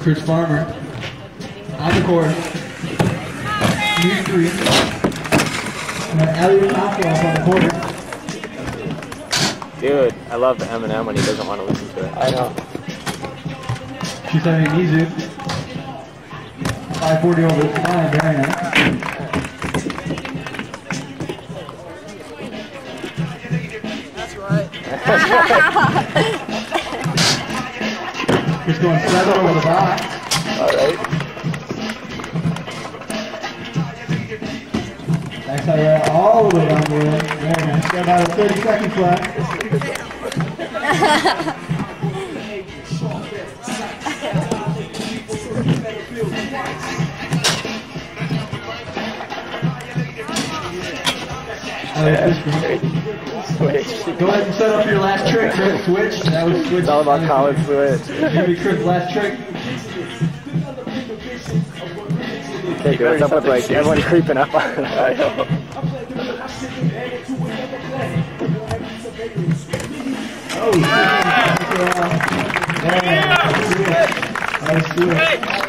Chris Farmer on the court. New three. And then Elliot Knockoff on the quarter. Dude, I love the Eminem when he doesn't want to listen to it. I know. She's having Mizu. 540 over the line, very nice. Just going seven over the box. All right. Back side rail all the way down the way. Very nice. Got about 30 seconds left. Elliot Switch. Go ahead and set up your last trick, Chris. Switch. That was switch. It's all about Colin Switch. Give me Chris' last trick. Okay, dude, what's up with like everyone creeping up on? I know. Oh, shit. Very nice switch. Nice switch.